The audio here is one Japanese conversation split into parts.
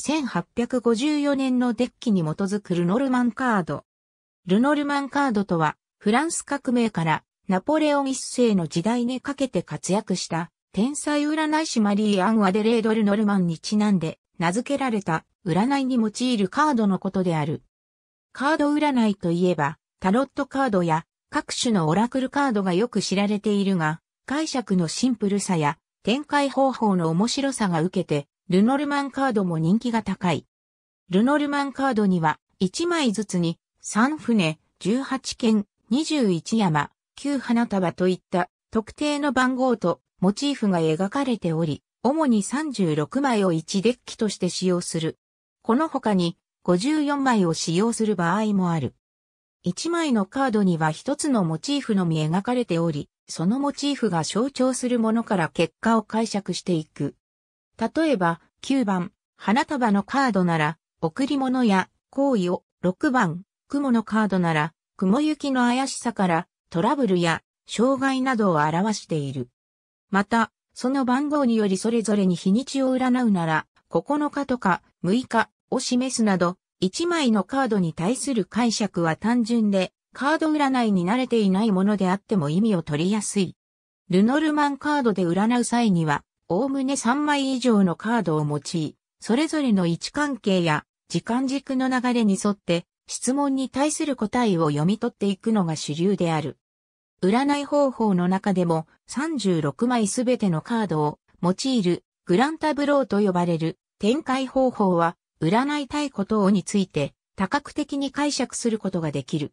1854年のデッキに基づくルノルマンカード。ルノルマンカードとは、フランス革命からナポレオン一世の時代にかけて活躍した天才占い師マリー・アン・アデレード・ルノルマンにちなんで名付けられた占いに用いるカードのことである。カード占いといえば、タロットカードや各種のオラクルカードがよく知られているが、解釈のシンプルさや展開方法の面白さが受けて、ルノルマンカードも人気が高い。ルノルマンカードには1枚ずつに3船、18件、21山、9花束といった特定の番号とモチーフが描かれており、主に36枚を1デッキとして使用する。この他に54枚を使用する場合もある。1枚のカードには1つのモチーフのみ描かれており、そのモチーフが象徴するものから結果を解釈していく。例えば、9番、花束のカードなら、贈り物や行為を、6番、雲のカードなら、雲行きの怪しさからトラブルや障害などを表している。また、その番号によりそれぞれに日にちを占うなら、9日とか6日を示すなど、1枚のカードに対する解釈は単純で、カード占いに慣れていないものであっても意味を取りやすい。ルノルマンカードで占う際には、おおむね3枚以上のカードを用い、それぞれの位置関係や時間軸の流れに沿って質問に対する答えを読み取っていくのが主流である。占い方法の中でも36枚すべてのカードを用いるグランタブローと呼ばれる展開方法は占いたいことをについて多角的に解釈することができる。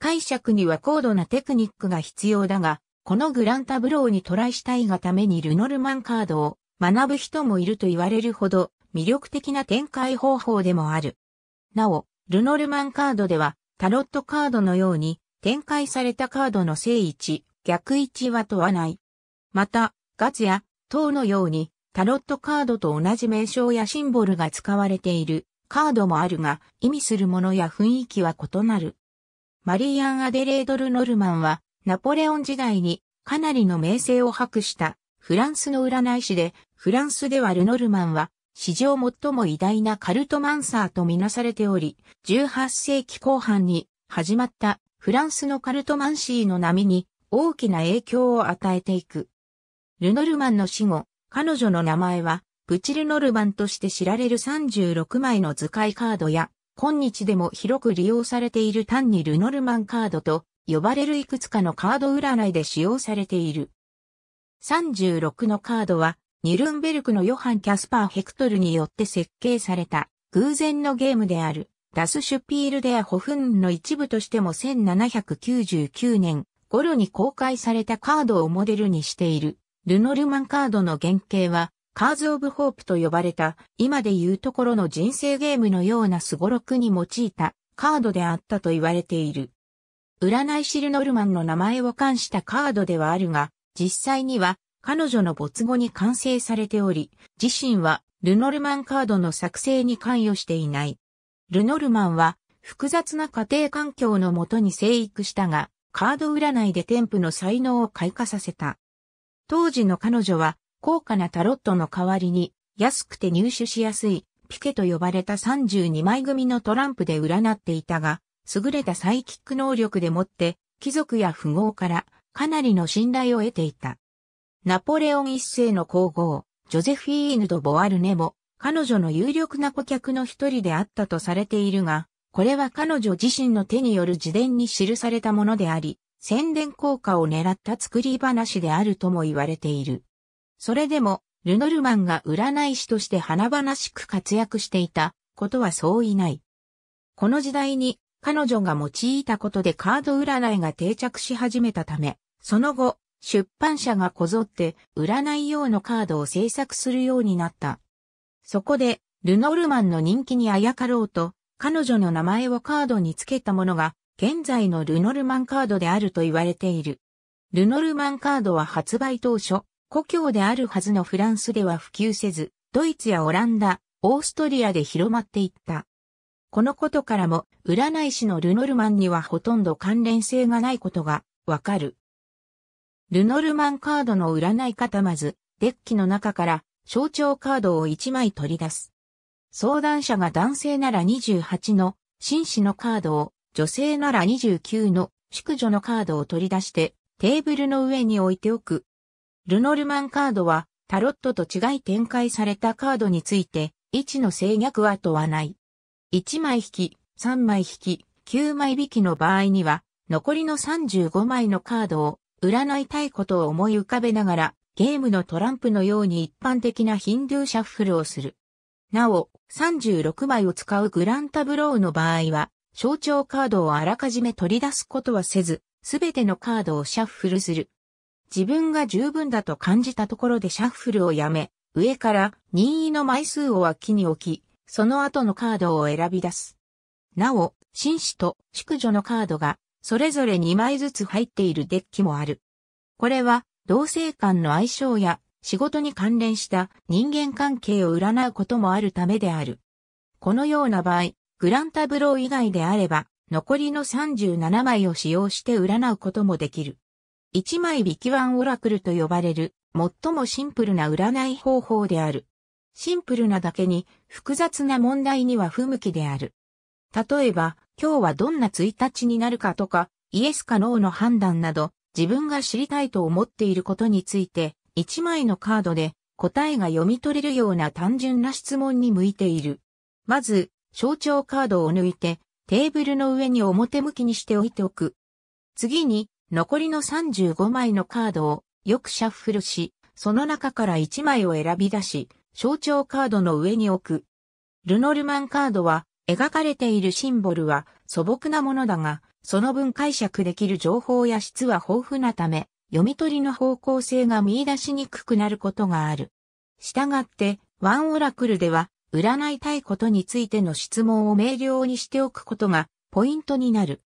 解釈には高度なテクニックが必要だが、このグランタブローにトライしたいがためにルノルマンカードを学ぶ人もいると言われるほど魅力的な展開方法でもある。なお、ルノルマンカードではタロットカードのように展開されたカードの正位置、逆位置は問わない。また、ガツや塔のようにタロットカードと同じ名称やシンボルが使われているカードもあるが、意味するものや雰囲気は異なる。マリーアン・アデレード・ル・ノルマンは、ナポレオン時代にかなりの名声を博したフランスの占い師で、フランスではルノルマンは史上最も偉大なカルトマンサーとみなされており、18世紀後半に始まったフランスのカルトマンシーの波に大きな影響を与えていく。ルノルマンの死後、彼女の名前は、プチルノルマンとして知られる36枚の図解カードや、今日でも広く利用されている単にルノルマンカードと呼ばれるいくつかのカード占いで使用されている。36のカードは、ニルンベルクのヨハン・キャスパー・ヘクトルによって設計された偶然のゲームであるダス・シュピール・デア・ホフンの一部としても1799年頃に公開されたカードをモデルにしている。ルノルマンカードの原型は、カーズ・オブ・ホープと呼ばれた、今で言うところの人生ゲームのようなスゴロクに用いたカードであったと言われている。占い師ルノルマンの名前を冠したカードではあるが、実際には彼女の没後に完成されており、自身はルノルマンカードの作成に関与していない。ルノルマンは複雑な家庭環境のもとに生育したが、カード占いで添付の才能を開花させた。当時の彼女は高価なタロットの代わりに安くて入手しやすいピケと呼ばれた32枚組のトランプで占っていたが、優れたサイキック能力でもって貴族や富豪からかなりの信頼を得ていた。ナポレオン一世の皇后、ジョゼフィーヌ・ド・ボワルネも彼女の有力な顧客の一人であったとされているが、これは彼女自身の手による自伝に記されたものであり、宣伝効果を狙った作り話であるとも言われている。それでも、ルノルマンが占い師として華々しく活躍していたことはそういない。この時代に彼女が用いたことでカード占いが定着し始めたため、その後、出版社がこぞって占い用のカードを制作するようになった。そこで、ルノルマンの人気にあやかろうと、彼女の名前をカードにつけたものが現在のルノルマンカードであると言われている。ルノルマンカードは発売当初、故郷であるはずのフランスでは普及せず、ドイツやオランダ、オーストリアで広まっていった。このことからも、占い師のルノルマンにはほとんど関連性がないことがわかる。ルノルマンカードの占い方まず、デッキの中から象徴カードを1枚取り出す。相談者が男性なら28の紳士のカードを、女性なら29の淑女のカードを取り出してテーブルの上に置いておく。ルノルマンカードはタロットと違い展開されたカードについて位置の制約は問わない。1枚引き、3枚引き、9枚引きの場合には残りの35枚のカードを占いたいことを思い浮かべながらゲームのトランプのように一般的なヒンドゥーシャッフルをする。なお、36枚を使うグランタブローの場合は、象徴カードをあらかじめ取り出すことはせず、すべてのカードをシャッフルする。自分が十分だと感じたところでシャッフルをやめ、上から任意の枚数を脇に置き、その後のカードを選び出す。なお、紳士と淑女のカードがそれぞれ2枚ずつ入っているデッキもある。これは、同性間の相性や仕事に関連した人間関係を占うこともあるためである。このような場合、グランタブロー以外であれば、残りの37枚を使用して占うこともできる。1枚引きワンオラクルと呼ばれる、最もシンプルな占い方法である。シンプルなだけに、複雑な問題には不向きである。例えば、今日はどんな1日になるかとか、イエスかノーの判断など、自分が知りたいと思っていることについて、1枚のカードで答えが読み取れるような単純な質問に向いている。まず、象徴カードを抜いて、テーブルの上に表向きにしておいておく。次に、残りの35枚のカードをよくシャッフルし、その中から1枚を選び出し、象徴カードの上に置く。ルノルマンカードは描かれているシンボルは素朴なものだが、その分解釈できる情報や質は豊富なため、読み取りの方向性が見出しにくくなることがある。したがって、ワンオラクルでは、占いたいことについての質問を明瞭にしておくことがポイントになる。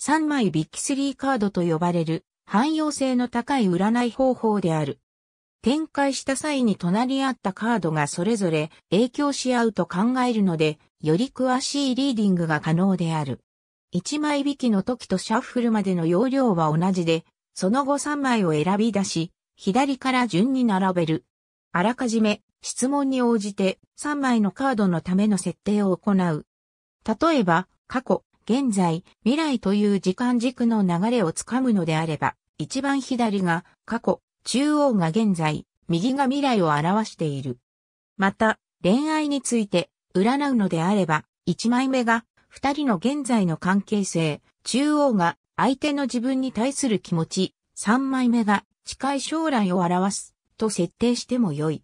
3枚ビッキスリーカードと呼ばれる汎用性の高い占い方法である。展開した際に隣り合ったカードがそれぞれ影響し合うと考えるので、より詳しいリーディングが可能である。1枚引きの時とシャッフルまでの容量は同じで、その後3枚を選び出し、左から順に並べる。あらかじめ質問に応じて3枚のカードのための設定を行う。例えば、過去、現在、未来という時間軸の流れをつかむのであれば、一番左が過去、中央が現在、右が未来を表している。また、恋愛について占うのであれば、1枚目が2人の現在の関係性、中央が相手の自分に対する気持ち、3枚目が近い将来を表すと設定しても良い。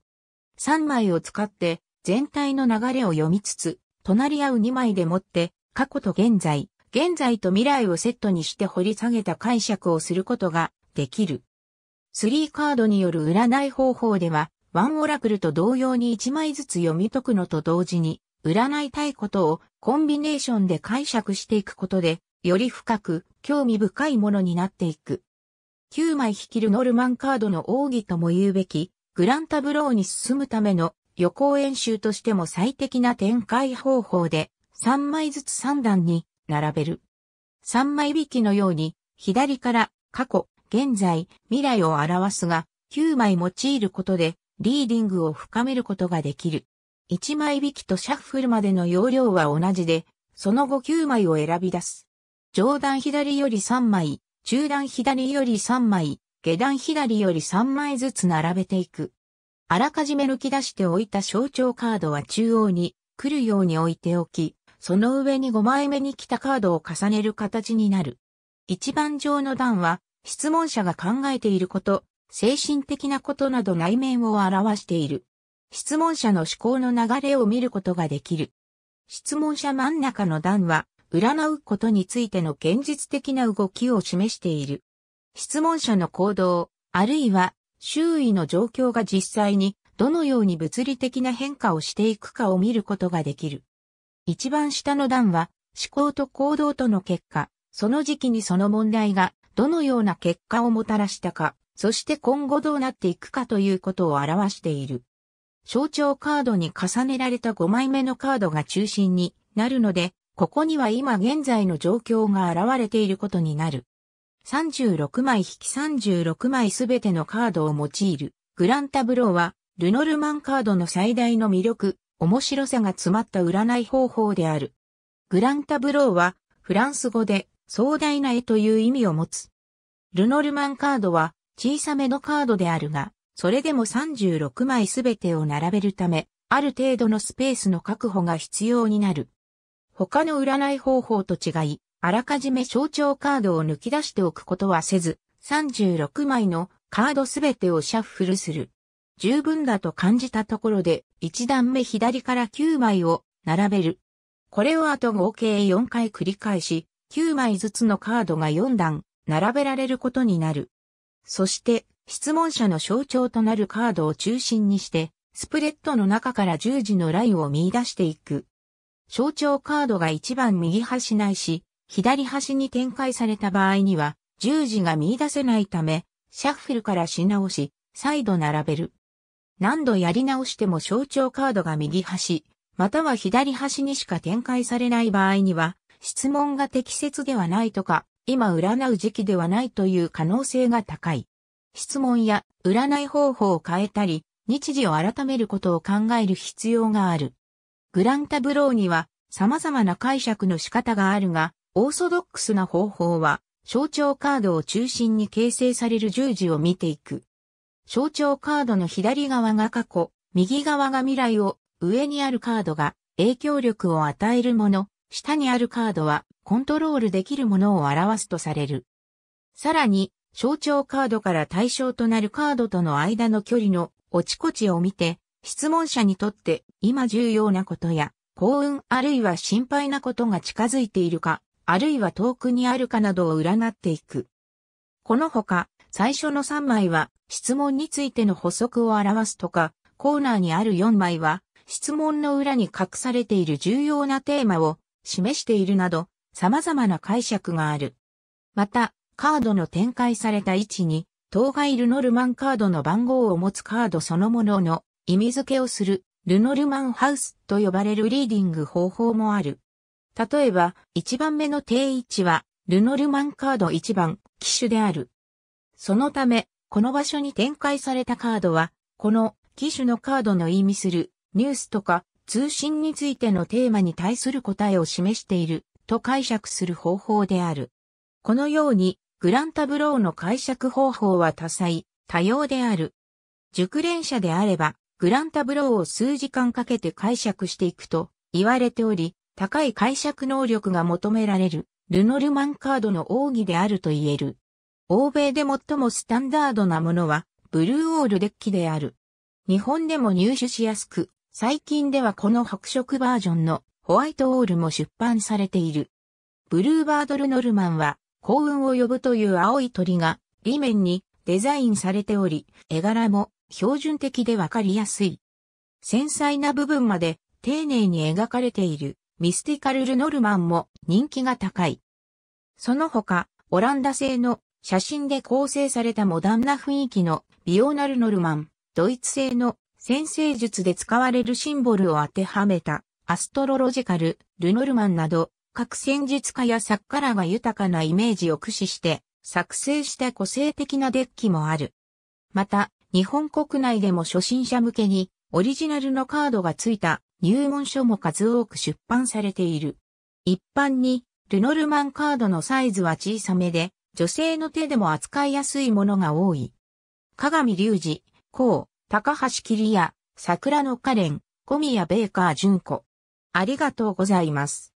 3枚を使って全体の流れを読みつつ、隣り合う2枚でもって過去と現在、現在と未来をセットにして掘り下げた解釈をすることができる。3カードによる占い方法では、ワンオラクルと同様に1枚ずつ読み解くのと同時に、占いたいことをコンビネーションで解釈していくことで、より深く興味深いものになっていく。9枚引きるノルマンカードの奥義とも言うべき、グランタブローに進むための予行演習としても最適な展開方法で、3枚ずつ3段に並べる。3枚引きのように、左から過去、現在、未来を表すが、9枚用いることで、リーディングを深めることができる。1枚引きとシャッフルまでの容量は同じで、その後9枚を選び出す。上段左より3枚、中段左より3枚、下段左より3枚ずつ並べていく。あらかじめ抜き出しておいた象徴カードは中央に来るように置いておき、その上に5枚目に来たカードを重ねる形になる。一番上の段は質問者が考えていること、精神的なことなど内面を表している。質問者の思考の流れを見ることができる。質問者真ん中の段は、占うことについての現実的な動きを示している。質問者の行動、あるいは周囲の状況が実際にどのように物理的な変化をしていくかを見ることができる。一番下の段は思考と行動との結果、その時期にその問題がどのような結果をもたらしたか、そして今後どうなっていくかということを表している。象徴カードに重ねられた5枚目のカードが中心になるので、ここには今現在の状況が現れていることになる。36枚引き36枚すべてのカードを用いるグランタブローはルノルマンカードの最大の魅力、面白さが詰まった占い方法である。グランタブローはフランス語で壮大な絵という意味を持つ。ルノルマンカードは小さめのカードであるが、それでも36枚すべてを並べるため、ある程度のスペースの確保が必要になる。他の占い方法と違い、あらかじめ象徴カードを抜き出しておくことはせず、36枚のカードすべてをシャッフルする。十分だと感じたところで、1段目左から9枚を並べる。これをあと合計4回繰り返し、9枚ずつのカードが4段並べられることになる。そして、質問者の象徴となるカードを中心にして、スプレッドの中から十字のラインを見出していく。象徴カードが一番右端ないし、左端に展開された場合には、十字が見出せないため、シャッフルからし直し、再度並べる。何度やり直しても象徴カードが右端、または左端にしか展開されない場合には、質問が適切ではないとか、今占う時期ではないという可能性が高い。質問や占い方法を変えたり、日時を改めることを考える必要がある。グランタブローには様々な解釈の仕方があるが、オーソドックスな方法は、象徴カードを中心に形成される十字を見ていく。象徴カードの左側が過去、右側が未来を、上にあるカードが影響力を与えるもの、下にあるカードはコントロールできるものを表すとされる。さらに、象徴カードから対象となるカードとの間の距離の落ちこちを見て、質問者にとって今重要なことや幸運あるいは心配なことが近づいているか、あるいは遠くにあるかなどを占っていく。このほか、最初の3枚は質問についての補足を表すとか、コーナーにある4枚は質問の裏に隠されている重要なテーマを示しているなど、様々な解釈がある。また、カードの展開された位置に、当該ルノルマンカードの番号を持つカードそのものの意味付けをするルノルマンハウスと呼ばれるリーディング方法もある。例えば、1番目の定位置は、ルノルマンカード1番、機種である。そのため、この場所に展開されたカードは、この機種のカードの意味するニュースとか通信についてのテーマに対する答えを示していると解釈する方法である。このようにグランタブローの解釈方法は多彩、多様である。熟練者であれば、グランタブローを数時間かけて解釈していくと言われており、高い解釈能力が求められるルノルマンカードの奥義であると言える。欧米で最もスタンダードなものは、ブルーオールデッキである。日本でも入手しやすく、最近ではこの白色バージョンのホワイトオールも出版されている。ブルーバードルノルマンは幸運を呼ぶという青い鳥が裏面にデザインされており、絵柄も標準的でわかりやすい。繊細な部分まで丁寧に描かれているミスティカルルノルマンも人気が高い。その他、オランダ製の写真で構成されたモダンな雰囲気のビオナルノルマン、ドイツ製の先生術で使われるシンボルを当てはめたアストロロジカル、ルノルマンなど、各戦術家や作家らが豊かなイメージを駆使して作成した個性的なデッキもある。また、日本国内でも初心者向けにオリジナルのカードがついた入門書も数多く出版されている。一般にルノルマンカードのサイズは小さめで、女性の手でも扱いやすいものが多い。鏡隆二、こ、高橋桐屋、桜のカレン、小宮ベーカー純子。ありがとうございます。